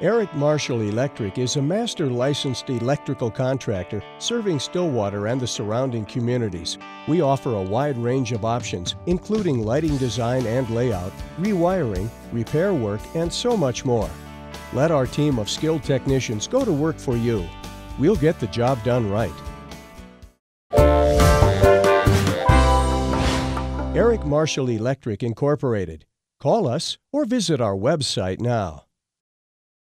Erick Marshall Electric is a master licensed electrical contractor serving Stillwater and the surrounding communities. We offer a wide range of options, including lighting design and layout, rewiring, repair work, and so much more. Let our team of skilled technicians go to work for you. We'll get the job done right. Erick Marshall Electric Incorporated. Call us or visit our website now.